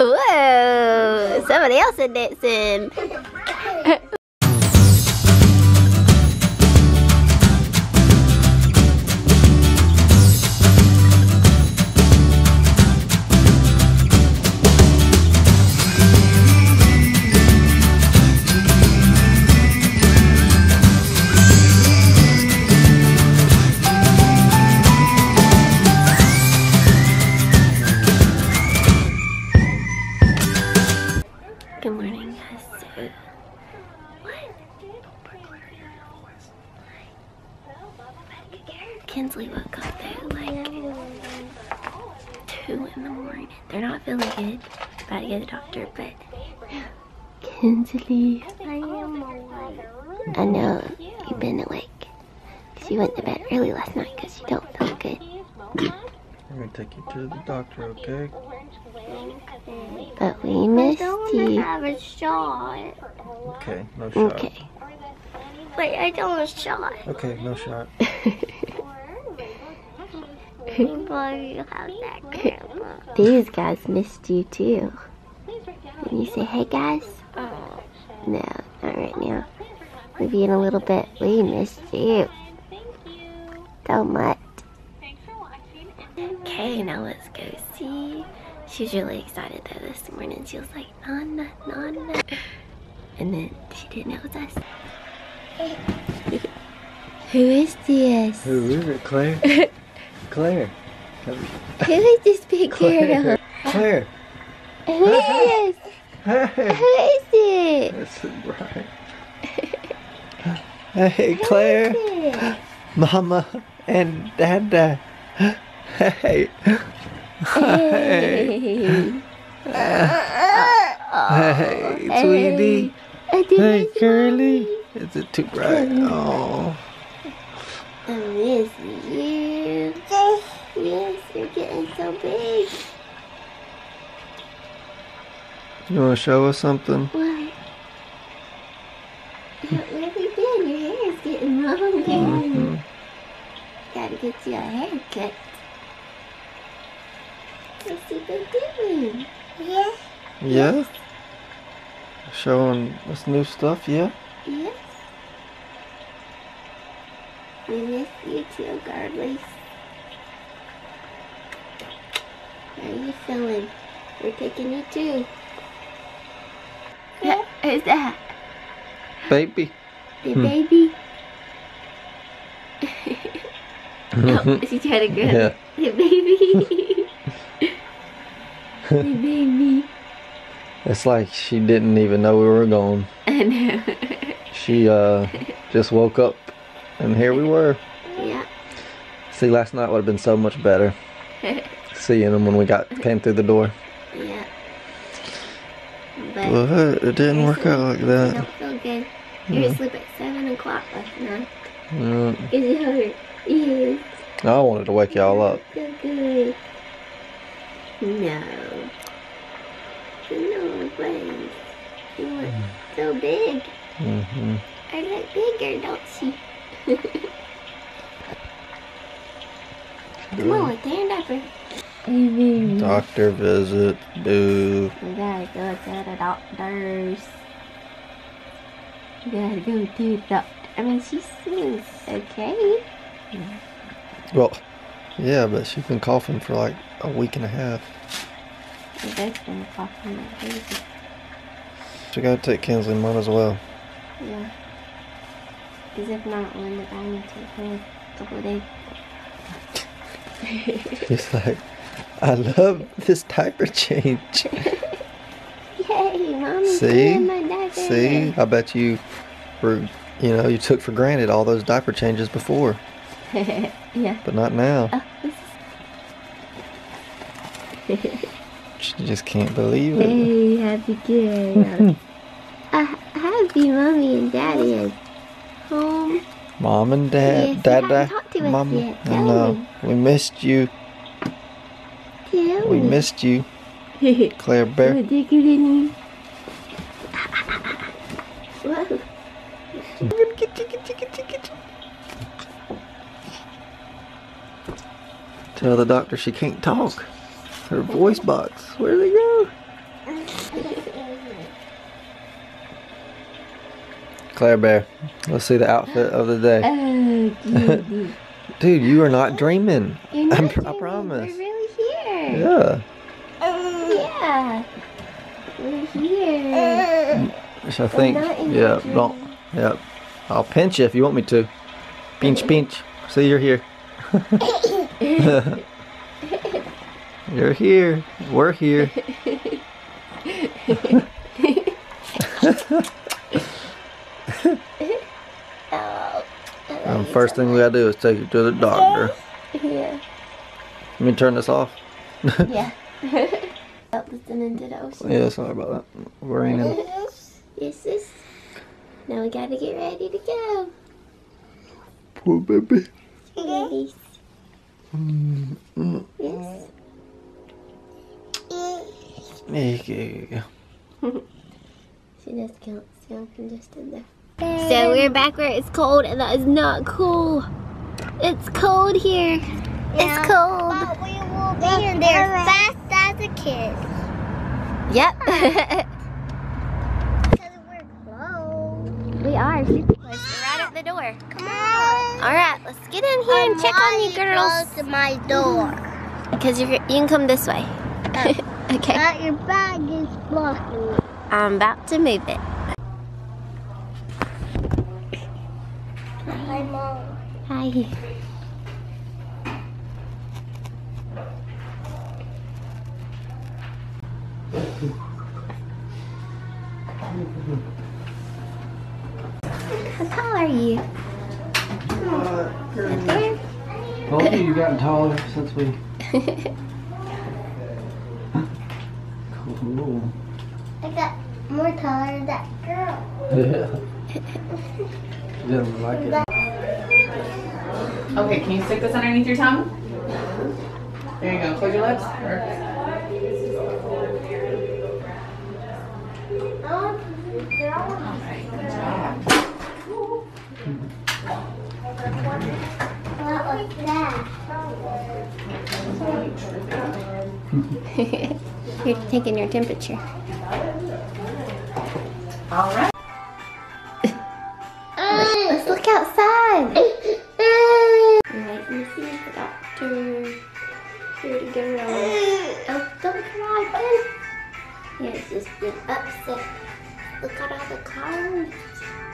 Whoa! Somebody else is dancing. Kinsley woke up at like two in the morning. They're not feeling good. About to go to the doctor, but Kinsley, I know you've been awake because you went to bed early last night because you don't feel good. I'm gonna take you to the doctor, okay? But we missed you. have a shot. Okay, no shot. Okay. Wait, I don't want a shot. Okay, no shot. But you have that, Grandma. These guys missed you too. Can you say hey guys? Oh. No, not right now. Maybe in a little bit. We missed you. So much. Okay, now let's go see. She was really excited though this morning. She was like, Nana, Nana. And then she didn't know it was us. Who is this? Who is it, Klaire? Klaire. Who is this big Klaire. girl? Klaire. Who is? Hey. Who is it? That's right. Hey, Klaire. Mama and Dada. Hey. Hey. Hey, sweetie. I did Hey, Curly. Is it too bright? Oh. I miss you. Yes, you're getting so big. You want to show us something? What? Where have you been? Your hair is getting longer. Mhm. Gotta get you a haircut. What's you been doing? Yeah. Yeah? Showing us new stuff, yeah? Yes. We miss you too, Gardley. How are you feeling? We're taking you too. Yeah, who's that? Baby. The Hmm. baby? oh, is he trying to grab Yeah. the baby? the baby. It's like she didn't even know we were gone. I know. She uh just woke up and here we were. yeah. See, last night would have been so much better seeing them when we got came through the door. yeah. But But it didn't work out like I that. don't feel good. You were asleep at 7 o'clock last night. Mm, Is it hurt? Yes. I wanted to wake y'all up. So good. No. No, friends. You look so big. Mm hmm I look bigger, don't you? Come on, stand up. Doctor visit. Boo. We gotta go to the doctors. We gotta go to the doctor. I mean, she seems okay. Well, yeah, but she's been coughing for like a week and a half. We're both been coughing like crazy. Gotta take Kinsley mom as well. Yeah. Because if not, we'll end up having to take her a couple days. She's like, I love this diaper change. Yay, mommy's See? my diaper. See, I bet you were, you know, you took for granted all those diaper changes before, yeah. but not now. Oh, She just can't believe it. Hey, happy girl. uh, happy mommy and daddy is home. Mom and dad, you dad, dad, talked to us mom. I know. We missed you. We missed you, Klaire Bear. dig it in you. Whoa. Tell the doctor she can't talk. Her voice box. Where did it go? Klaire Bear, let's see the outfit of the day. Oh, Dude, you are not dreaming. Not pr- I promise. We're here. Yeah. Yeah. We're here. So I think, not yeah, don't, yeah. I'll pinch you if you want me to. Pinch, pinch. See, you're here. you're here. We're here. Oh. Um, first thing we gotta do is take you to the doctor. Yeah. Let me turn this off. Yeah. Stop listening to the ocean. Yeah, sorry about that. We're in. Yes, yes. Now we gotta get ready to go. Poor baby. Mm-hmm. Yes. Yes. There you go. She just can't sound congested there. So we're back where it's cold and that is not cool. It's cold here. It's cold. But we will be in there fast as a kid. Yep. Because we're close. we are super close. We're right at the door. Come on. All right, let's get in here and check on you girls. Close to my door. Because you can come this way. Uh, okay. But your bag is blocking. I'm about to move it. Hi, mom. Hi. How tall are you? Right there? Told you you gotten taller since we. Cool. I got more taller than that girl. Yeah. Didn't like it. Okay, can you stick this underneath your tongue? There you go. Close your lips. Perfect. You're taking your temperature. Alright. Let's look outside. We're waiting see the doctor. Here to go. Oh, don't cry. Yeah, it's just been upset. Look at all the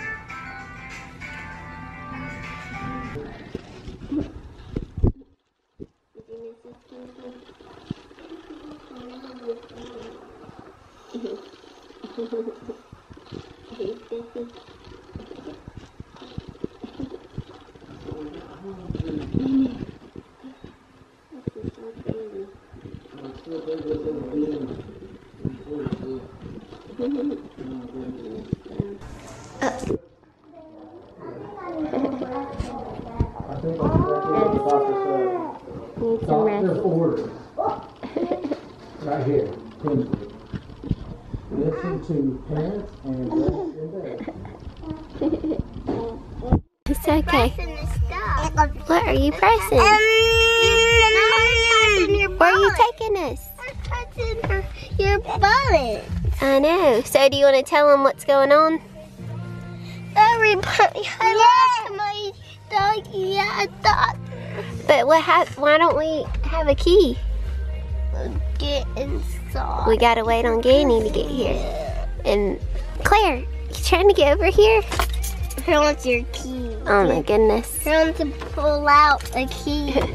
Need some rest. orders. Right here. Listen to parents and rest in bed. It's okay. Pressing. What are you pressing? Um, Where are you taking us? touching her, your butt. I know. So do you want to tell them what's going on? Everybody, I lost my doggy at the But what why don't we have a key? get inside. We gotta wait on Ganny to get here. And Klaire, you trying to get over here? Who wants your key? Oh my goodness. Who wants to pull out a key?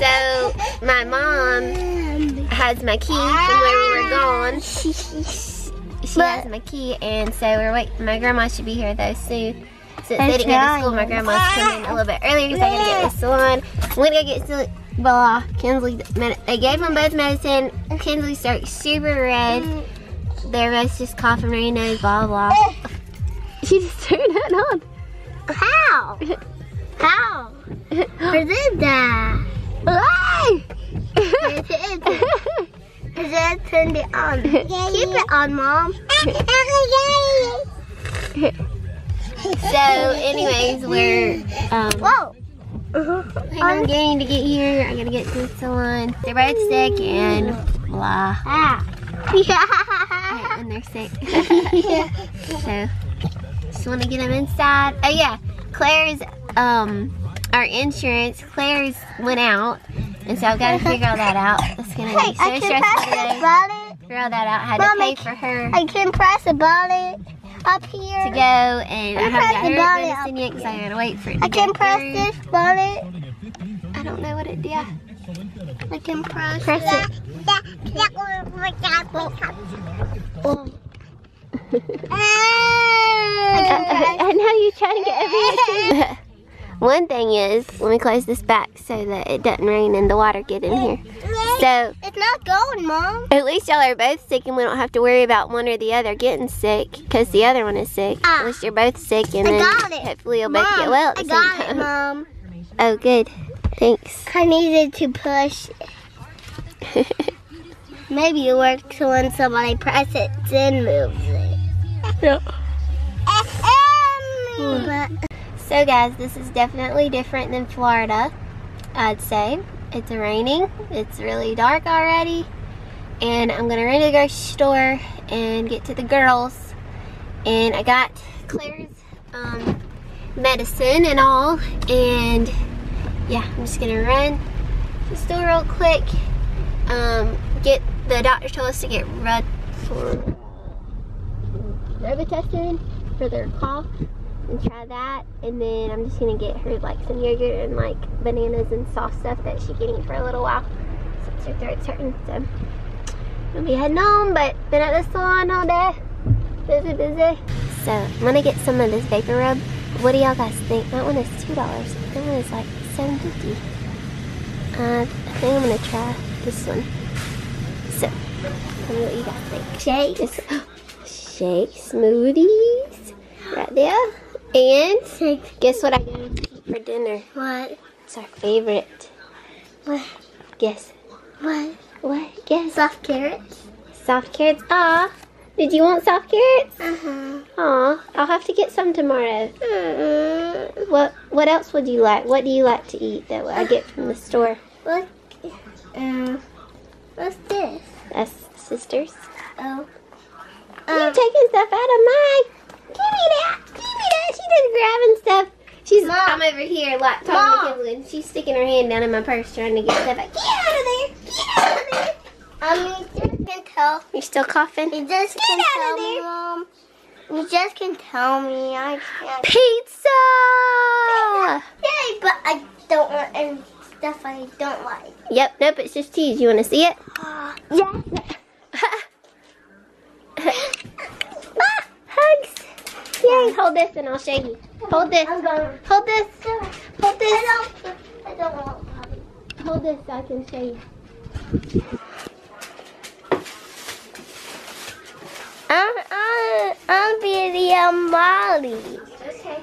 So my mom has my key from where we were gone. She has my key, and so we're waiting. My grandma should be here though soon. Since they didn't go to school, my grandma's coming a little bit earlier because I gotta get the salon. I'm gonna go get blah. Uh, Kinsley, they gave them both medicine. Kinsley starts super red. They're both just coughing right nose, blah blah. She just turned that on. How? How? That? Why? It is. It turned it on? Keep it on, Mom. so, anyways, we're um, Whoa. Hang on, getting to get here. I gotta get to the salon. They're both sick and blah. Ah. And they're sick. so, just want to get them inside. Oh yeah, Klaire's um our insurance. Klaire's went out, and so I've got to figure all that out. It's gonna Hey, be so I can stressful press today. button. Figure all that out. How Mom, to I pay for her I can press a button up here. to go, and I I haven't press got the her button medicine yet because I here. gotta wait for it to I can press through. this button. I don't know what it did. I can press, Press that. Oh. I I know you're trying to get everything. One thing is, let me close this back so that it doesn't rain and the water get in here. So It's not going, Mom. at least y'all are both sick and we don't have to worry about one or the other getting sick because the other one is sick. Ah. Least you're both sick and I then hopefully you'll both get well at I the got same it, time. Mom. Oh, good. Thanks. I needed to push. Maybe it works when somebody presses it, then moves it. Yeah. But So guys, this is definitely different than Florida, I'd say. It's raining, it's really dark already, and I'm gonna run to the grocery store and get to the girls. And I got Klaire's um, medicine and all, and yeah, I'm just gonna run to the store real quick. Um, get the doctor told us to get red for Robitussin for their cough and try that. And then I'm just gonna get her like some yogurt and like bananas and soft stuff that she can eat for a little while since her throat's hurting. So I'll be heading home, but been at the salon all day. Busy, busy. So I'm gonna get some of this vapor rub. What do y'all guys think? That one is two dollars. That one is like seven fifty. Uh, I think I'm gonna try this one. So, tell me what you guys think. Shakes. Shake smoothies. Right there. And guess what I got for dinner? what? It's our favorite. What? Guess. What? What? Guess. Soft carrots? Soft carrots. Ah. Did you want soft carrots? Uh-huh. Aw. I'll have to get some tomorrow. Mm-mm. What What else would you like? What do you like to eat that I get from the store? What? Um, what's this? That's sisters. Oh. Um, taking stuff out of mine? Give me that. Give me that. She just grabbing stuff. She's. Mom. I'm over here like talking Mom. to Kimberly, and she's sticking her hand down in my purse trying to get stuff out. Get out of there. Get out of there. um, you just can tell. You're still coughing. You just Get can out of tell me, there. Mom. You just can tell me. I can't. Pizza. Yay, but I don't want any stuff I don't like. Yep. Nope. It's just cheese. You want to see it? Yeah. Ah, hugs. Yay. Hold this and I'll show you. Hold this. Hold this. Hold I this. don't. I don't want puppy. Hold this so I can show you. I'm I'm I'm video Molly. Okay.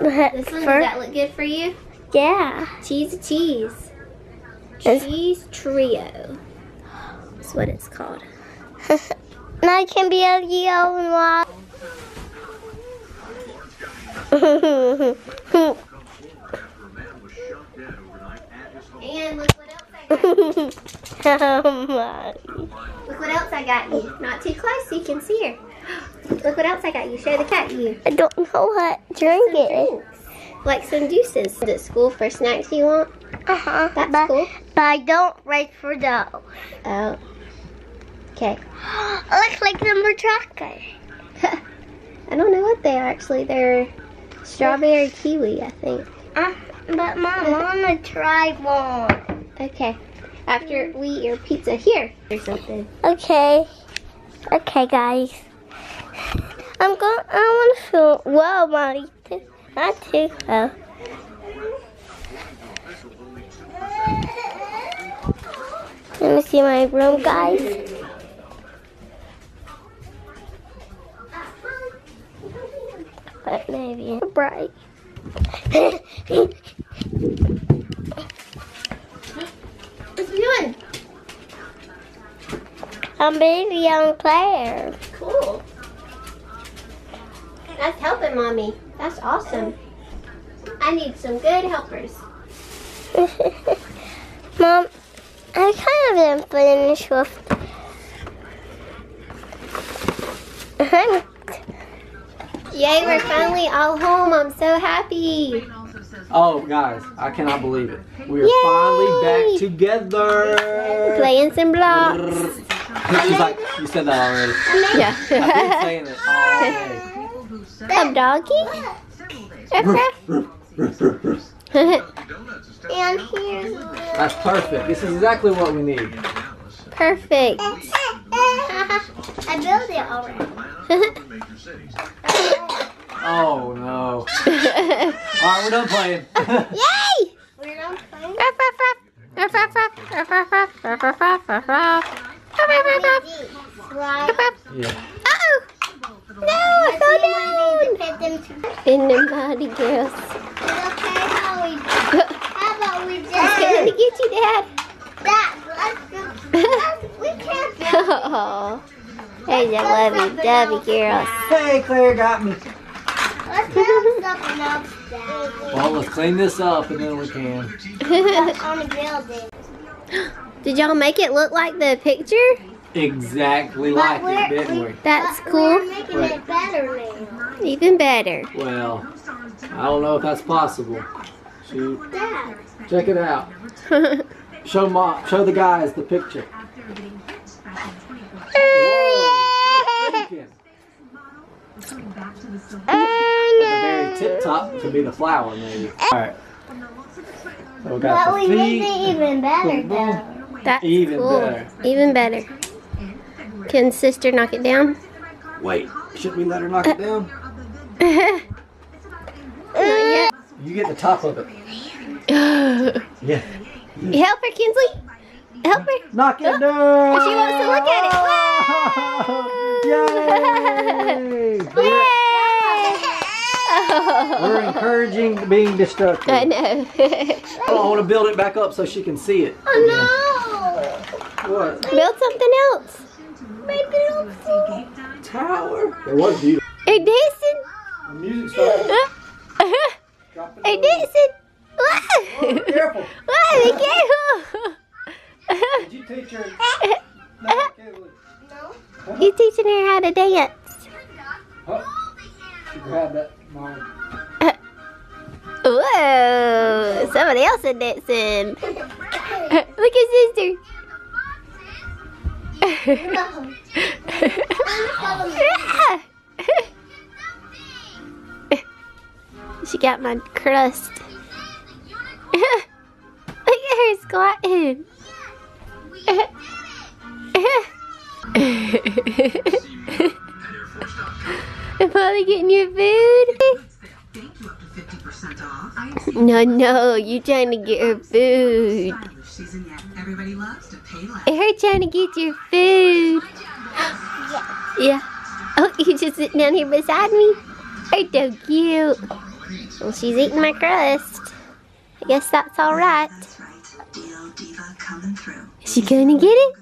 This one, does that look good for you? yeah. Cheese cheese. Cheese trio. That's what it's called. And I can be a Molly. And look what else I got. Look what else I got you. Not too close so you can see her. Look what else I got you. Show the cat you. I don't know what drink it. Drinks. Like some juices. Is it school for snacks you want? Uh-huh. That's but, cool. but I don't write for those. Oh. Okay. Looks like number chocolate. I don't know what they are actually. They're strawberry kiwi, I think. Uh, but Mom, I want to try one. Okay. After we eat your pizza here or something. Okay. Okay, guys. I'm going. I want to feel. Whoa, Molly. Too, not too well. Let me see my room, guys. But maybe bright. What's he doing? I'm baby young Klaire. Cool. That's helping mommy. That's awesome. I need some good helpers. Mom, I kind of am finished with. I'm Yay, we're finally all home. I'm so happy. Oh, guys, I cannot believe it. We are Yay! finally back together. Playing some blocks. She's like, you said that already. I've Yeah. saying it all day. Come, doggy. and here's That's perfect. This is exactly what we need. Perfect. I built it already. Oh no. Alright, we're done playing. Yay! We're not playing. Yeah. Uh-oh. No, I I fell think we down. need to put them to. In the body, girls. Okay, how we? How about we It's coming to get you, Dad. that? Let's go. We can't build. Oh, there's a lovey-dovey girls. Hey, Klaire got me. Let's build something else down. Well, let's clean this up and then we can. on the building. Did y'all make it look like the picture? Exactly like it, didn't we? That's But cool. We're making Right. it better now. Even better. Well, I don't know if that's possible. Shoot. Dad. Check it out. Show mom, show the guys the picture. Whoa. Freaking. At the very tip top to be the flower, maybe. Alright. So we got But the we made it feet. even better Boom, boom. though. That's Even cool. better. Even better. Can sister knock it down? Wait, should we let her knock it uh. down? Not yet. You get the top of it. Yeah. Help her, Kinsley. Help her. Knock it down! She wants to look at Yay! Yay! We're encouraging being destructive. I know. Oh, I want to build it back up so she can see it. Oh What? Build something else. Tower? It was beautiful. Hey, Dixon. The music started. dropping Hey, down. Dixon. Careful. Whoa, be careful. Did you teach her? No, Caitlin. You teaching her how to dance. Oh, she grabbed that. Mom. Uh, whoa, somebody else is dancing. Look at sister. she got my crust. Look at her squatting. Probably getting your food. Thank you up to 50% off. I am No, no, you trying to get her food. less. Her trying to get your food. Yeah. Oh, you just sitting down here beside me? You're so cute. Well, she's eating my crust. I guess that's all right. Is she gonna get it?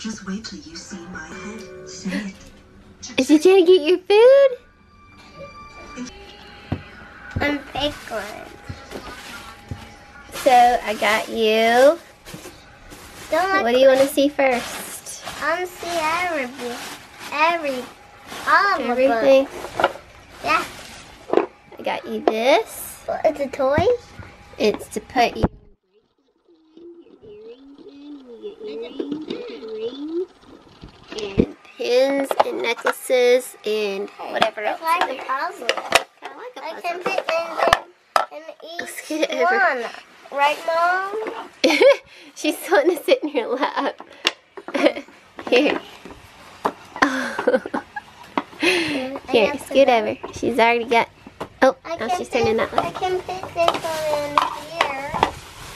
Just wait till you see my head. Say it. Is she trying to get your food? I'm pickling. So I got you. Don't let What do you want to see first? I see every, every, all of the Everything. books. Yeah. I got you this. What, It's a toy. It's to put your and pins and necklaces and whatever else. It's like a puzzle. Kinda like a I can fit in, in, in each get it over. one. Right, Mom? She's wanting to sit in your lap. Here. Here, scoot over. She's already got. Oh, I now she's fit, turning that I can fit this one in here. And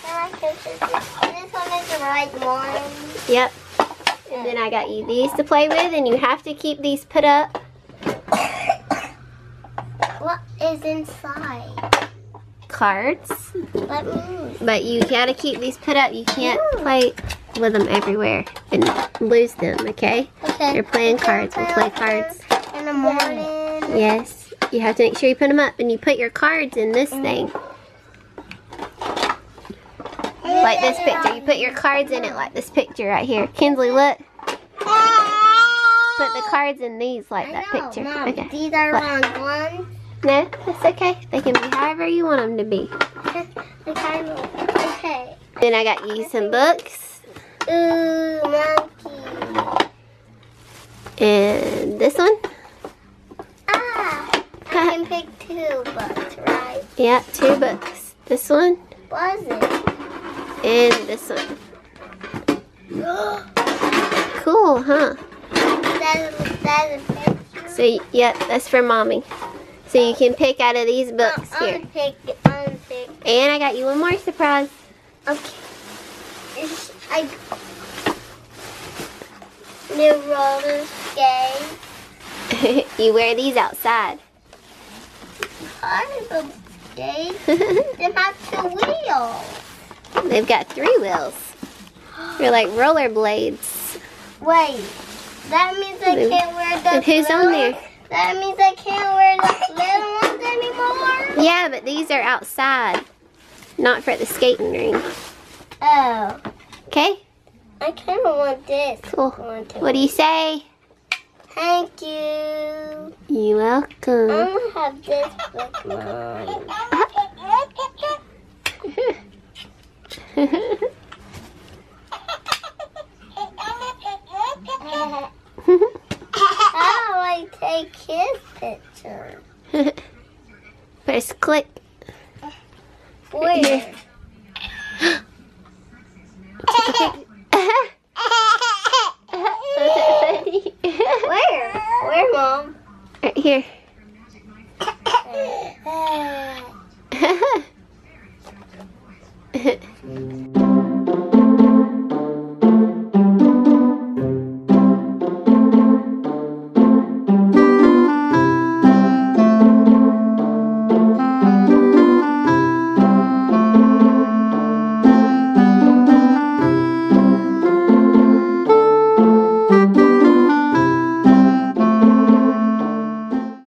I can fit this. This one is the right one. Yep. And then I got you these to play with, and you have to keep these put up. What is inside? Cards. Let me. But you gotta keep these put up. You can't play with them everywhere and lose them, okay? Okay. You're playing cards. We'll play cards. In the morning. Yes. You have to make sure you put them up and you put your cards in this mm. thing. Like this picture. You put your cards in it like this picture right here. Kinsley, look. Put the cards in these like that picture. Mom, Okay. these are What? wrong ones. No, that's okay. They can be however you want them to be. The kind of, okay. Then I got you some books. Ooh, monkey. And this one. Ah, I can pick two books, right? Yeah, two books. This one Was it? And this one. Cool, huh? That is, that is. So, yep, that's for mommy. So you can pick out of these books here. Unpick, unpick. And I got you one more surprise. Okay. It's, I. New roller skates. you wear these outside. I don't skate. They have two wheels. They've got three wheels. They're like roller blades. Wait. That means I can't wear the. Who's on there? That means I can't wear the little ones anymore. Yeah, but these are outside, not for the skating ring. Oh. Okay, I kind of want this. cool. What do you say? Thank you. You're welcome. I'm gonna have this book, Mom. I take his picture? Press click. Where? Where? Where, Mom? right here. Uh,